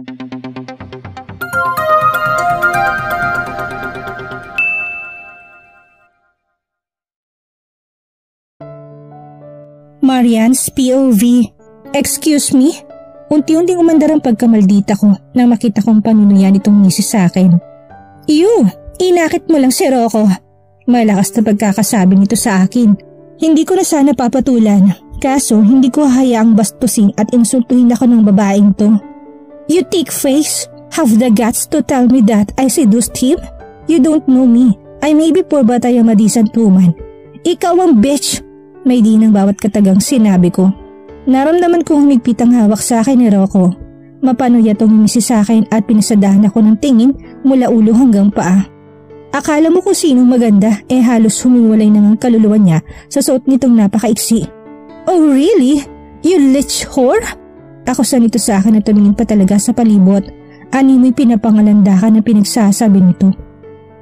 Marian's POV. Excuse me? Unti-unting umandar ang pagkamaldita ko nang makita kong panunuyan itong misis sa akin. Iyo, inakit mo lang si Rocco. Malakas na pagkakasabi nito sa akin. Hindi ko na sana papatulan, kaso hindi ko hayaang bastusin at insultuhin ako ng babaeng to. You thick face, have the guts to tell me that I seduced him? You don't know me. I may be poor but I am a decent woman. Ikaw ang bitch! May di ng bawat katagang sinabi ko. Naramdaman kong humigpit ang hawak sa akin ni Rocco. Mapanuya itong humisi sa akin at pinasadahan ako ng tingin mula ulo hanggang paa. Akala mo kung sinong maganda eh halos humiwalay nang ang kaluluwa niya sa suot nitong napakaiksi. Oh really? You lich whore? Ako sa nito sa akin na tumingin pa talaga sa palibot. Ani mo'y pinapangalandakan na pinagsasabi nito.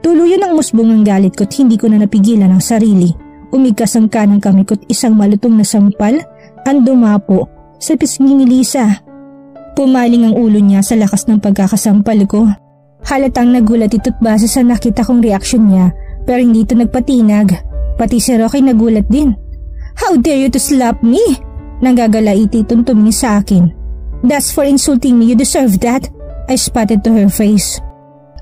Tuluyan ang musbong ang galit ko't hindi ko na napigilan ang sarili. Umigkas ang kanang kami ko't isang malutong na sampal ang dumapo sa pisngi ni Lisa. Pumaling ang ulo niya sa lakas ng pagkakasampal ko. Halatang nagulat ito't base sa nakita kong reaksyon niya pero hindi ito nagpatinag. Pati si Rocky nagulat din. How dare you to slap me? Nanggagalaiti itong tumingin sa akin. That's for insulting me, you deserve that. I spotted to her face.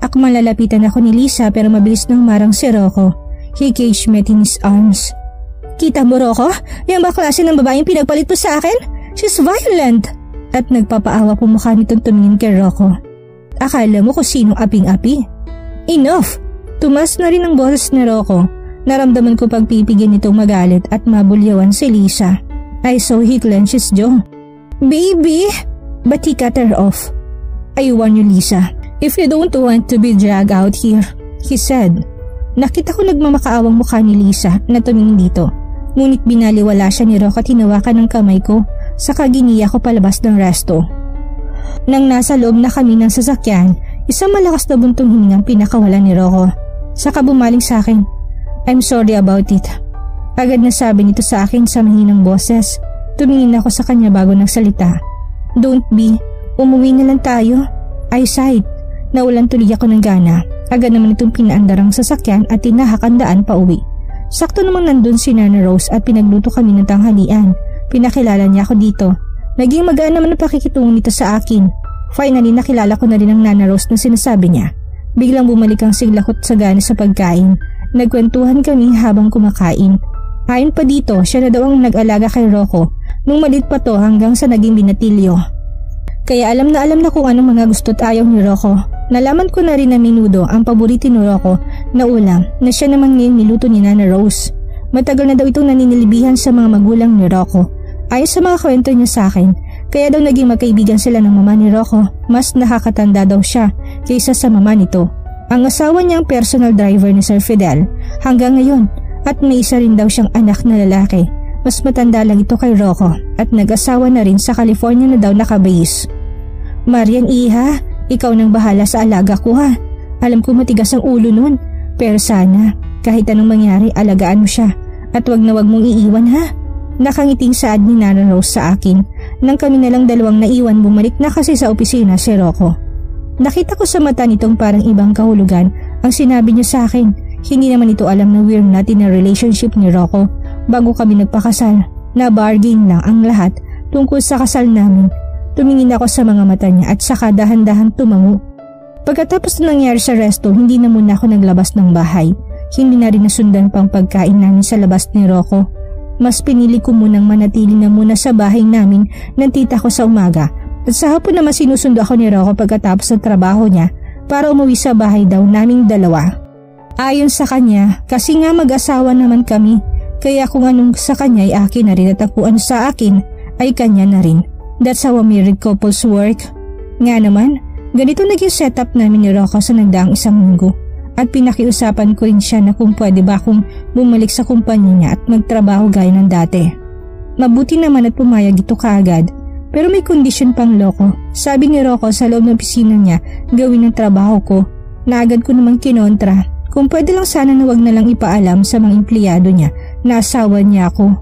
Ako malalapitan ako ni Lisa pero mabilis nang marang si Rocco. He caged me in his arms. Kita mo Rocco? Yung ba klase ng babaeng pinagpalit mo sa akin? She's violent! At nagpapaawa po mukha nitong tumingin kay Rocco. Akala mo kung sino aping-api? Enough! Tumas na rin ang boses ni Rocco. Naramdaman ko pagpipigyan nitong magalit at mabulyawan si Lisa. I saw he clenched his jaw. Baby! But he cut her off. I warn you Lisa, if you don't want to be dragged out here, he said. Nakita ko nagmamakaawang mukha ni Lisa na tumingin dito. Ngunit binaliwala siya ni Rock at hinawakan ng kamay ko sa kaginiya ko palabas ng resto. Nang nasa loob na kami ng sasakyan, isang malakas na buntong hiningang pinakawalan ni Rocco. Saka bumaling sa akin. I'm sorry about it. Agad na sabi nito sa akin sa mahinang boses. Tumingin ako sa kanya bago nagsalita. Don't be. Umuwi na lang tayo. I sighed. Nawalan tuloy ako ng gana. Agad naman itong pinaandar ang sasakyan at tinahakandaan pa uwi. Sakto namang nandun si Nana Rose at pinagluto kami ng tanghalian. Pinakilala niya ako dito. Naging magaan naman ang pakikitungo nito sa akin. Finally nakilala ko na rin ang Nana Rose na sinasabi niya. Biglang bumalik ang siglakot sa gana sa pagkain. Nagkwentuhan kami habang kumakain. Ayon pa dito, siya na daw ang nag-alaga kay Rocco nung malit pa to hanggang sa naging binatilyo. Kaya alam na alam na kung anong mga gusto at ayaw ni Rocco. Nalaman ko na rin na minudo ang paborito ni Rocco na ulam na siya namang ngayon niluto ni Nana Rose. Matagal na daw itong naninilibihan sa mga magulang ni Rocco. Ayon sa mga kwento niya sa akin, kaya daw naging magkaibigan sila ng mama ni Rocco. Mas nakakatanda daw siya kaysa sa mama nito. Ang asawa niyang personal driver ni Sir Fidel hanggang ngayon at may isa rin daw siyang anak na lalaki. Mas matanda lang ito kay Rocco at nag-asawa na rin sa California na daw nakabase. Marian Iha, ikaw nang bahala sa alaga ko ha. Alam ko matigas ang ulo nun. Pero sana, kahit anong mangyari, alagaan mo siya. At wag na wag mong iiwan ha. Nakangiting saad ni Nana Rose sa akin nang kami na lang dalawang naiwan bumalik na kasi sa opisina si Rocco. Nakita ko sa mata nitong parang ibang kahulugan ang sinabi niya sa akin. Hindi naman ito alam na we're not in a relationship ni Rocco bago kami nagpakasal. Na bargain lang ang lahat tungkol sa kasal namin Tumingin ako sa mga mata niya at saka dahan-dahan tumango. Pagkatapos na nangyari sa resto, hindi na muna ako naglabas ng bahay. Hindi na rin nasundan pang pagkain namin sa labas ni Rocco. Mas pinili ko munang manatili na muna sa bahay namin ng tita ko sa umaga. At sa hapon naman sinusundo ako ni Rocco pagkatapos ng trabaho niya para umuwi sa bahay daw naming dalawa. Ayon sa kanya, kasi nga mag-asawa naman kami, kaya kung anong sa kanya ay akin na rin at kung ano sa akin ay kanya na rin. That's how a married couples work. Nga naman, ganito naging setup namin ni Rocco sa nagdaang isang linggo at pinakiusapan ko rin siya na kung pwede ba akong bumalik sa kumpanya niya at magtrabaho gaya ng dati. Mabuti naman at pumayag ito kaagad pero may kondisyon pang loko. Sabi ni Rocco sa loob ng pisina niya gawin ang trabaho ko na agad ko naman kinontra. Kung pwede lang sana na wag na lang ipaalam sa mga empleyado niya na asawa niya ako.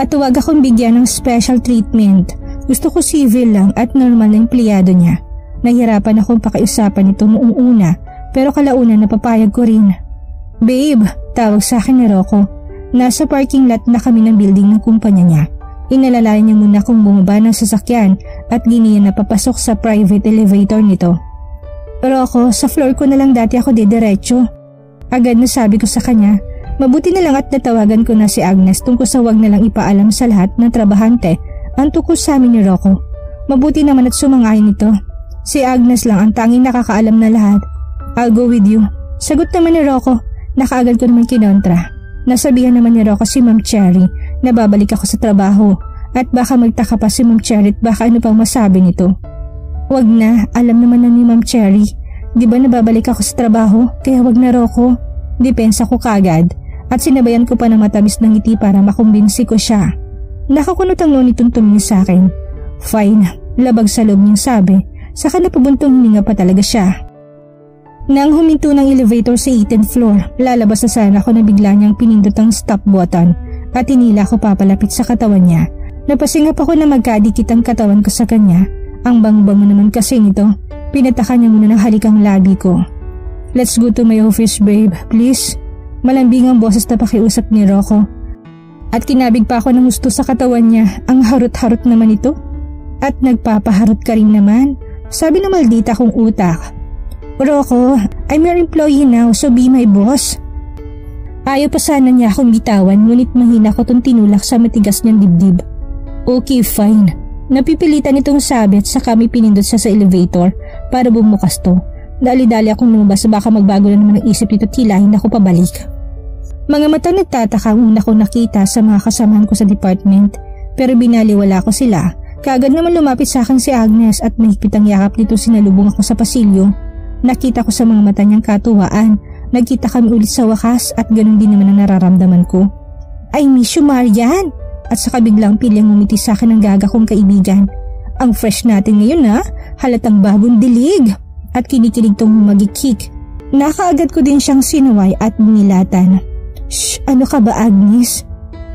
At huwag akong bigyan ng special treatment gusto ko civil lang at normal na empleyado niya. Nahirapan akong pakiusapan ito noong una pero kalaunan napapayag ko rin. Babe, tawag sa akin ni Rocco. Nasa parking lot na kami ng building ng kumpanya niya. Inalalayan niya muna kung bumaba ng sasakyan at giniya na papasok sa private elevator nito. Rocco, sa floor ko na lang dati ako didiretso. Agad na sabi ko sa kanya, mabuti na lang at natawagan ko na si Agnes tungkol sa wag na lang ipaalam sa lahat ng trabahante ang tungkol sa amin ni Rocco. Mabuti naman at sumangayon ito. Si Agnes lang ang tanging nakakaalam na lahat. I'll go with you. Sagot naman ni Rocco. Nakaagad ko naman kinontra. Nasabihan naman ni Rocco si Ma'am Cherry na babalik ako sa trabaho at baka magtaka pa si Ma'am Cherry at baka ano pang masabi nito. Wag na, alam naman na ni Ma'am Cherry. Di ba nababalik ako sa trabaho kaya wag na Rocco. Depensa ko kagad at sinabayan ko pa ng matamis ng ngiti para makumbinsi ko siya. Nakakunot ang nitong tumingin sa akin. Fine, labag sa loob niyang sabi Saka napabuntong hininga pa talaga siya. Nang huminto ng elevator sa 18th floor, lalabas na sana ako na bigla niyang pinindot ang stop button at inila ko papalapit sa katawan niya. Napasingap ako na magkadikit ang katawan ko sa kanya. Ang bangbang naman kasi nito. Pinataka niya muna ng halikang labi ko. Let's go to my office babe, please. Malambing ang boses na pakiusap ni Rocco. At kinabig pa ako ng gusto sa katawan niya. Ang harot-harot naman ito. At nagpapaharot ka rin naman. Sabi na maldita kong utak. Rocco, I'm your employee now so be my boss. Ayaw pa sana niya akong bitawan ngunit mahina ko tong tinulak sa matigas niyang dibdib. Okay, fine. Napipilitan itong sabi at saka may pinindot siya sa elevator para bumukas to. Dali-dali akong lumabas baka magbago na naman ang isip nito at hilahin ako pabalik. Mga mata nagtataka ang una kong nakita sa mga kasamahan ko sa department pero binaliwala ko sila Kagad naman lumapit sa akin si Agnes at mahigpit ang yakap nito sinalubong ako sa pasilyo. Nakita ko sa mga mata niyang katuwaan. Nagkita kami ulit sa wakas at ganun din naman ang nararamdaman ko. I miss you Marian! At saka biglang pilyang umiti sa akin ang gaga kong kaibigan. Ang fresh natin ngayon ha, halatang bagong dilig. At kinikilig tong magikik. Nakaagad ko din siyang sinuway at nilatan. Shh, ano ka ba Agnes?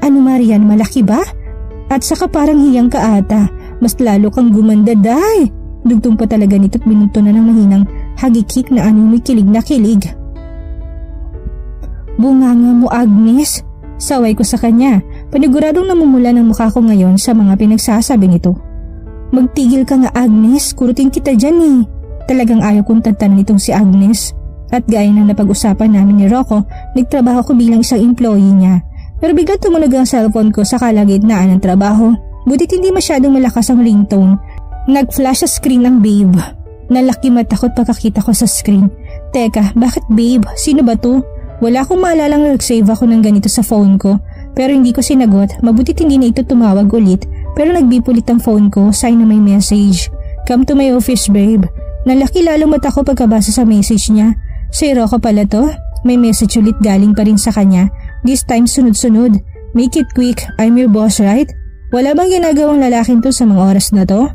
Ano Marian, malaki ba? At saka parang hiyang ka ata, mas lalo kang gumanda day. Dugtong pa talaga nito't binunto na ng mahinang hagikik na anong kilig na kilig. Bunganga mo Agnes, saway ko sa kanya, paniguradong namumula ng mukha ko ngayon sa mga pinagsasabi nito. Magtigil ka nga Agnes, kurutin kita dyan eh. Talagang ayaw kong tantanan itong si Agnes. At gaya ng napag-usapan namin ni Rocco, nagtrabaho ko bilang isang employee niya pero biglang tumunog ang cellphone ko sa kalagitnaan ng trabaho. Butit hindi masyadong malakas ang ringtone. Nag-flash sa screen ng babe. Nalaki matakot pagkakita ko sa screen. Teka, bakit babe? Sino ba to? Wala akong maalalang nag-save ako ng ganito sa phone ko. Pero hindi ko sinagot. Mabutit hindi na ito tumawag ulit. Pero nagbeep ulit ang phone ko, sign na may message. Come to my office babe. Nalaki lalong mata ko pagkabasa sa message niya. Si Rocco pala to. May message ulit galing pa rin sa kanya This time sunod-sunod. Make it quick, I'm your boss right? Wala bang ginagawang lalaking to sa mga oras na to?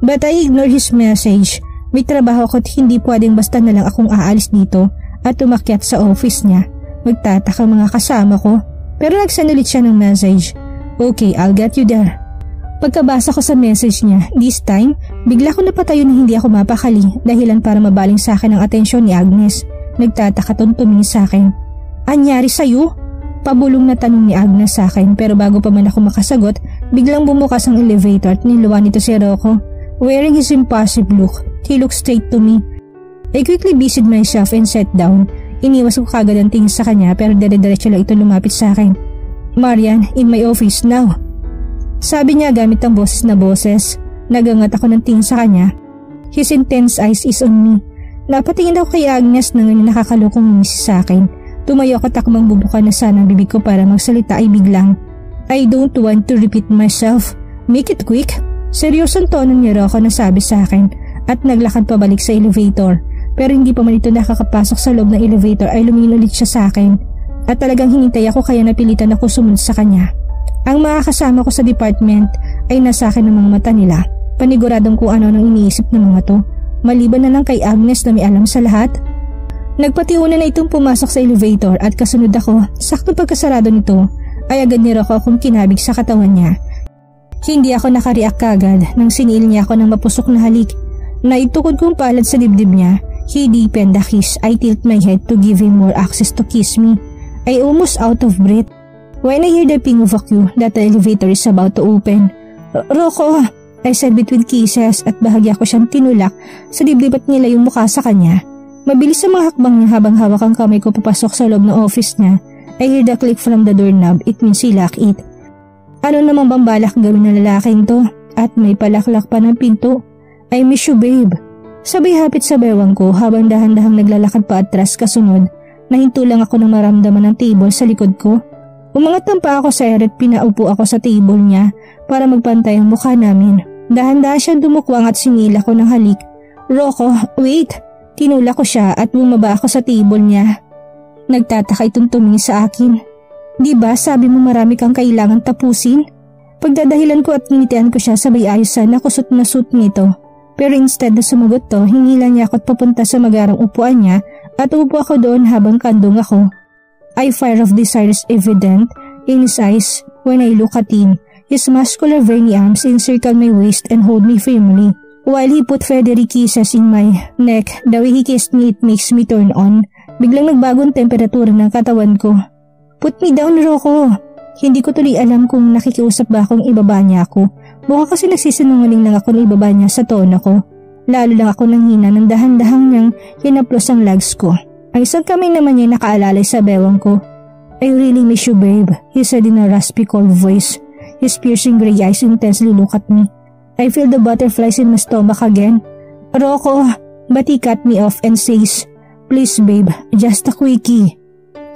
But I ignore his message. May trabaho ko at hindi pwedeng basta na lang akong aalis dito at umakyat sa office niya. Magtataka mga kasama ko. Pero nagsan ulit siya ng message. Okay, I'll get you there. Pagkabasa ko sa message niya, this time, bigla ko napatayo na hindi ako mapakali dahilan para mabaling sa akin ang atensyon ni Agnes. Nagtataka tong tumingin sa akin. Anyari sa'yo? Pabulong na tanong ni Agnes sa akin pero bago pa man ako makasagot, biglang bumukas ang elevator at niluwa nito si Rocco. Wearing his impassive look, he looked straight to me. I quickly busied myself and sat down. Iniwas ko kagad ang tingin sa kanya pero dire-diretso lang ito lumapit sa akin. Marian, in my office now. Sabi niya gamit ang boses na boses. Nagangat ako ng tingin sa kanya. His intense eyes is on me. Napatingin ako kay Agnes na ngayon nakakalukong misis sa akin. Tumayo ako takbang bubuka na sana ang bibig ko para magsalita ay biglang. I don't want to repeat myself. Make it quick. Seryosong tono ni Rocco na sabi sa akin at naglakad pabalik sa elevator. Pero hindi pa man ito nakakapasok sa loob ng elevator ay lumingin ulit siya sa akin. At talagang hinintay ako kaya napilitan ako sumunod sa kanya. Ang mga kasama ko sa department ay nasa akin ng mga mata nila. Paniguradong kung ano nang iniisip ng mga to. Maliban na lang kay Agnes na may alam sa lahat Nagpatiuna na itong pumasok sa elevator at kasunod ako, sakto pagkasarado nito, ay agad ni Rocco akong kinabig sa katawan niya. Hindi ako nakareact kagad nang sinil niya ako ng mapusok na halik. Naitukod kong palad sa dibdib niya. He deepened the kiss. I tilt my head to give him more access to kiss me. I almost out of breath. When I hear the ping of a cue that the elevator is about to open. Roko, I said between kisses at bahagya ko siyang tinulak sa dibdib at nila yung mukha sa kanya. Mabilis sa mga hakbang niya habang hawak ang kamay ko papasok sa loob ng office niya. I hear the click from the doorknob. It means he lock it. Ano namang bambalak gawin ng lalaking to? At may palaklak pa ng pinto. I miss you babe. Sabay hapit sa bewang ko habang dahan-dahang naglalakad pa atras kasunod. Nahinto lang ako ng maramdaman ng table sa likod ko. Umangat ng pa ako sa eret pinaupo ako sa table niya para magpantay ang mukha namin. Dahan-dahan siyang dumukwang at sinila ko ng halik. Rocco, wait! Tinula ko siya at bumaba ako sa table niya. Nagtataka itong tumingin sa akin. Di ba sabi mo marami kang kailangan tapusin? Pagdadahilan ko at nginitian ko siya sabay ayos sana kusot na suit nito. Pero instead na sumagot to, hingilan niya ako at papunta sa magarang upuan niya at upo ako doon habang kandong ako. I fire of desire evident in his eyes when I look at him. His muscular veiny arms encircle my waist and hold me firmly. While he put feathery kisses in my neck, the way he kissed me it makes me turn on. Biglang nagbagong temperatura ng katawan ko. Put me down, Rocco. Hindi ko tuloy alam kung nakikiusap ba akong ibaba niya ako. Baka kasi nagsisinungaling lang ako na ibaba niya sa tono ko. Lalo lang ako nang hina ng dahan-dahang niyang hinaplos ang legs ko. Ang isang kamay naman niya nakaalalay sa bewang ko. I really miss you babe, he said in a raspy cold voice. His piercing gray eyes intensely look at me. I feel the butterflies in my stomach again. Rocco, but he cut me off and says, Please babe, just a quickie.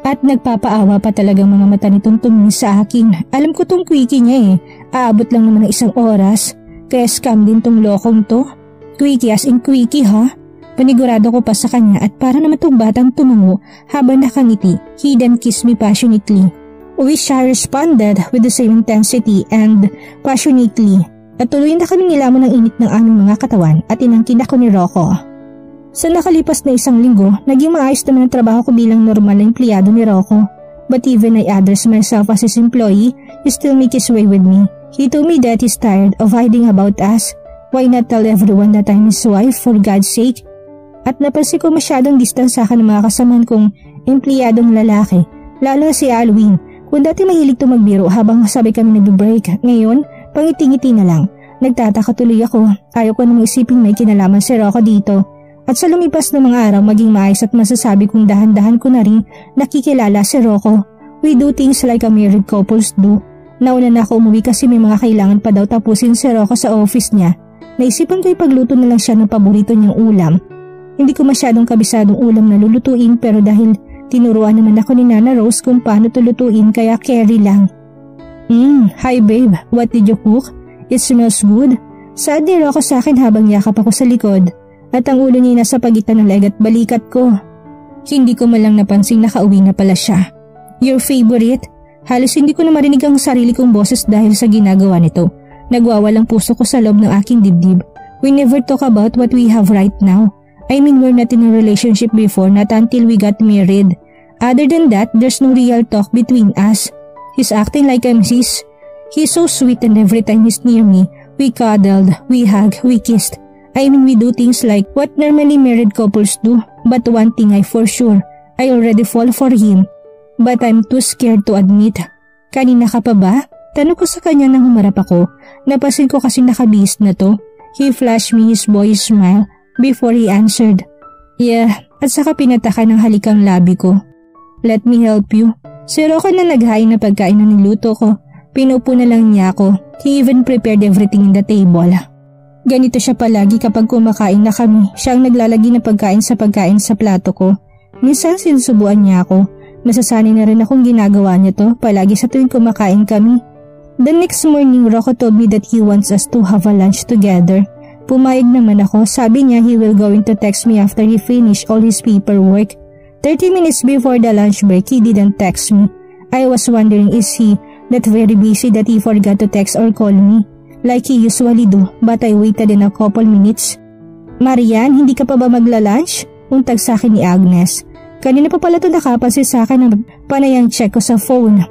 At nagpapaawa pa talagang mga mata nitong tumingin sa akin. Alam ko tong quickie niya eh. Aabot lang naman ng isang oras. Kaya scam din tong lokong to. Quickie as in quickie ha? Panigurado ko pa sa kanya at para naman tong batang tumango habang nakangiti, he then kissed me passionately. Which I responded with the same intensity and passionately. At na kami nilamon ng init ng aming mga katawan at inangkin ako ni Rocco. Sa nakalipas na isang linggo, naging maayos naman ang trabaho ko bilang normal na empleyado ni Rocco. But even I address myself as his employee, he still make his way with me. He told me that he's tired of hiding about us. Why not tell everyone that I'm his wife for God's sake? At napansin ko masyadong distance sa akin ng mga kasamaan kong empleyadong lalaki, lalo si Alwin. Kung dati mahilig to magbiro habang sabay kami nag-break, ngayon, pangiti-ngiti na lang. Nagtataka tuloy ako, ayaw ko namang isipin may kinalaman si Rocco dito. At sa lumipas ng mga araw maging maayos at masasabi kong dahan-dahan ko na rin nakikilala si Rocco. We do things like a married couples do. Nauna na ako umuwi kasi may mga kailangan pa daw tapusin si Rocco sa office niya. Naisipan ko ipagluto na lang siya ng paborito niyang ulam. Hindi ko masyadong kabisadong ulam na lulutuin pero dahil tinuruan naman ako ni Nana Rose kung paano tulutuin kaya carry lang. Hmm, hi babe, what did you cook? It smells good. Sad ni Rocco sa akin habang yakap ako sa likod at ang ulo niya nasa pagitan ng leg at balikat ko. Hindi ko malang napansing nakauwi na pala siya. Your favorite? Halos hindi ko na marinig ang sarili kong boses dahil sa ginagawa nito. Nagwawalang puso ko sa loob ng aking dibdib. We never talk about what we have right now. I mean we're not in a relationship before not until we got married. Other than that, there's no real talk between us. He's acting like I'm his. He's so sweet and every time he's near me, we cuddled, we hugged, we kissed. I mean we do things like what normally married couples do. But one thing I for sure, I already fall for him. But I'm too scared to admit. Kanina ka pa ba? Tanong ko sa kanya nang humarap ako. Napasin ko kasi nakabihis na to. He flashed me his boyish smile before he answered. Yeah, at saka pinataka ng halikang labi ko. Let me help you. Si Rocco na naghain na pagkain na niluto ko. Pinupo na lang niya ako. He even prepared everything in the table. Ganito siya palagi kapag kumakain na kami. Siya ang naglalagi ng pagkain sa pagkain sa plato ko. Minsan sinusubuan niya ako. Nasasanay na rin akong ginagawa niya to palagi sa tuwing kumakain kami. The next morning, Rocco told me that he wants us to have a lunch together. Pumayag naman ako. Sabi niya he will going to text me after he finish all his paperwork. 30 minutes before the lunch break, he didn't text me. I was wondering is he that very busy that he forgot to text or call me like he usually do but I waited in a couple minutes. Marian, hindi ka pa ba magla-lunch? Untag sa akin ni Agnes. Kanina pa pala ito nakapansin sa akin ng panayang check ko sa phone.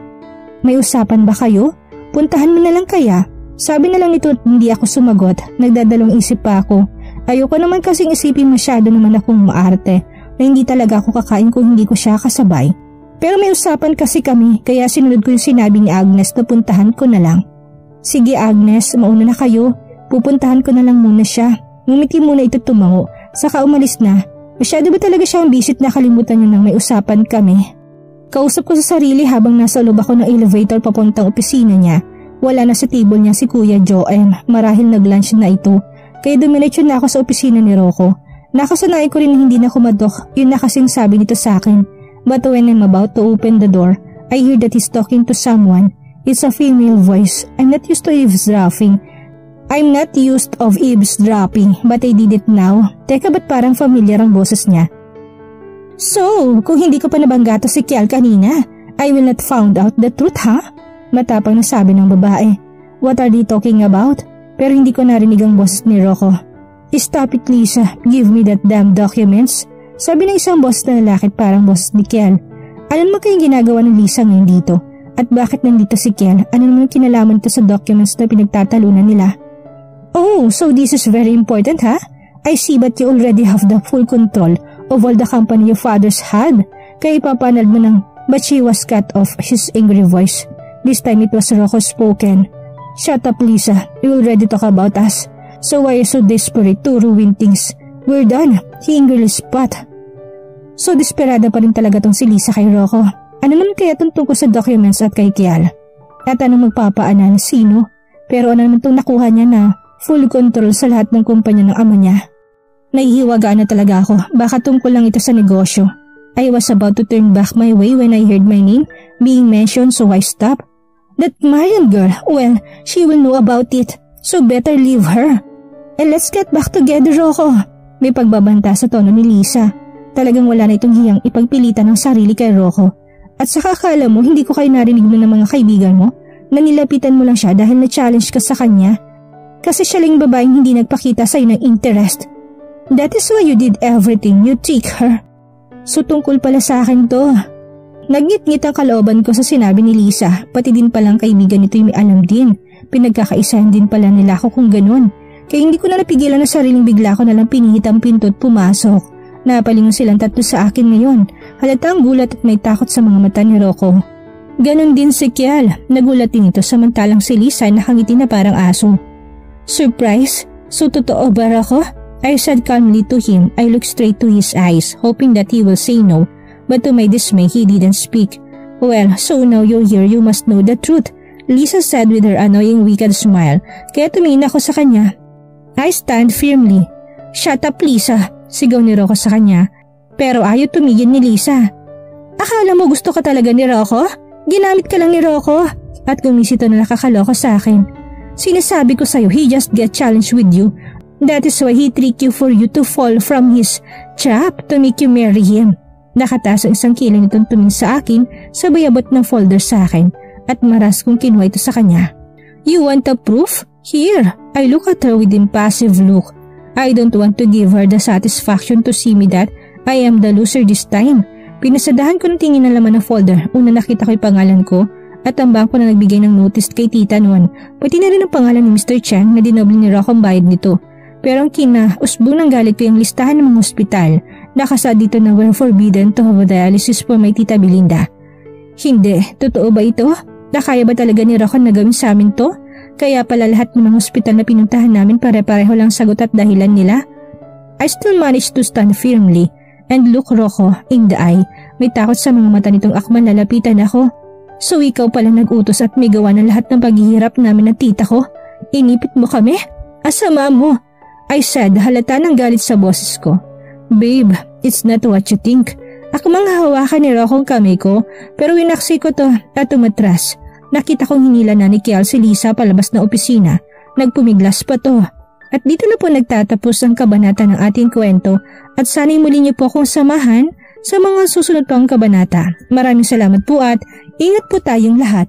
May usapan ba kayo? Puntahan mo na lang kaya? Sabi na lang nito hindi ako sumagot. Nagdadalong isip pa ako. Ayoko naman kasing isipin masyado naman akong maarte na hindi talaga ako kakain kung hindi ko siya kasabay. Pero may usapan kasi kami kaya sinunod ko yung sinabi ni Agnes na puntahan ko na lang. Sige Agnes, mauna na kayo. Pupuntahan ko na lang muna siya. Ngumiti muna ito tumango, saka umalis na. Masyado ba talaga siyang bisit na kalimutan niya nang may usapan kami? Kausap ko sa sarili habang nasa loob ako ng elevator papuntang opisina niya. Wala na sa table niya si Kuya Joem, marahil nag-lunch na ito. Kaya dumiretso na ako sa opisina ni Rocco. Nakasanay ko rin hindi na kumadok, yun na kasing sabi nito sa akin. But when I'm about to open the door, I hear that he's talking to someone. It's a female voice. I'm not used to eavesdropping. I'm not used of eavesdropping, but I did it now. Teka, ba't parang familiar ang boses niya? So, kung hindi ko pa nabanggato si Kial kanina, I will not found out the truth ha? Matapang na sabi ng babae. What are they talking about? Pero hindi ko narinig ang boses ni Rocco. Stop it Lisa, give me that damn documents. Sabi ng isang boss na lalaki parang boss ni Kiel. Ano naman kayong ginagawa ng Lisa ngayon dito? At bakit nandito si Kiel? Ano naman kinalaman ito sa documents na pinagtatalunan nila? Oh, so this is very important ha? I see but you already have the full control of all the company your fathers had. Kaya ipapanal mo ng but she was cut off his angry voice. This time it was Rocco spoken. Shut up Lisa, you already talk about us. So why are you so desperate to ruin things? We're done, angrily spat. So desperada pa rin talaga tong si Lisa kay Rocco. Ano naman kaya itong tungkol sa documents at kay Kial? At anong magpapaanan sino? Pero ano naman itong nakuha niya na full control sa lahat ng kumpanya ng ama niya? Nahihiwaga na talaga ako, baka tungkol lang ito sa negosyo. I was about to turn back my way when I heard my name being mentioned so I stopped. That Marian girl, well, she will know about it, so better leave her. And let's get back together, Rocco. May pagbabanta sa tono ni Lisa. Talagang wala na itong hiyang ipagpilitan ng sarili kay Rocco. At sa kakala mo, hindi ko kayo narinig mo ng mga kaibigan mo na nilapitan mo lang siya dahil na-challenge ka sa kanya. Kasi siya lang babaeng hindi nagpakita sa'yo ng interest That is why you did everything. You trick her. So tungkol pala sa akin to. Nagngit-ngit ang kalooban ko sa sinabi ni Lisa, pati din palang kaibigan nito yung may alam din. Pinagkakaisahan din pala nila ako kung ganun. Kaya hindi ko na napigilan na sariling bigla ko nalang pinihit ang pinto at pumasok. Napalingon silang tatlo sa akin ngayon. Halatang gulat at may takot sa mga mata ni Rocco. Ganon din si Kial. Nagulat din ito samantalang si Lisa nakangiti na parang aso. Surprise? So totoo ba ako? I said calmly to him, I looked straight to his eyes, hoping that he will say no, but to my dismay he didn't speak. Well, so now you're here, you must know the truth, Lisa said with her annoying wicked smile, kaya tumingin ako sa kanya. I stand firmly. Shut up Lisa, sigaw ni Rocco sa kanya. Pero ayaw tumigil ni Lisa. Akala mo gusto ka talaga ni Rocco? Ginamit ka lang ni Rocco. At gumisito na nakakaloko sa akin. Sinasabi ko sa'yo, he just get challenged with you That is why he tricked you for you to fall from his trap to make you marry him. Nakataas ang isang kilay nitong tuming sa akin, sabay abot ng folder sa akin at maras kong kinuha ito sa kanya. You want a proof? Here, I look at her with impassive look. I don't want to give her the satisfaction to see me that I am the loser this time. Pinasadahan ko ng tingin na laman ng folder. Una nakita ko yung pangalan ko at ang bangko na nagbigay ng notice kay tita noon. Pati na rin ang pangalan ni Mr. Chang na dinoble ni Rock ang bayad nito. Pero ang kina, usbong ng galit ko yung listahan ng mga ospital. Nakasa dito na we're forbidden to have dialysis for my tita Belinda. Hindi, totoo ba ito? Nakaya ba talaga ni Rocco na gawin sa amin to? Kaya pala lahat ng mga ospital na pinuntahan namin pare-pareho lang sagot at dahilan nila? I still managed to stand firmly and look Rocco in the eye. May takot sa mga mata nitong akman lalapitan ako. So ikaw pala nag-utos at may gawa ng lahat ng paghihirap namin ng tita ko? Inipit mo kami? Asama mo. I said halata ng galit sa boses ko. Babe, it's not what you think. Ako mang hawakan ni Rocco kamay ko pero winaksi ko to at umatras. Nakita kong hinila na ni Kiel si Lisa palabas na opisina. Nagpumiglas pa to. At dito na po nagtatapos ang kabanata ng ating kwento at sana'y muli niyo po akong samahan sa mga susunod pang kabanata. Maraming salamat po at ingat po tayong lahat.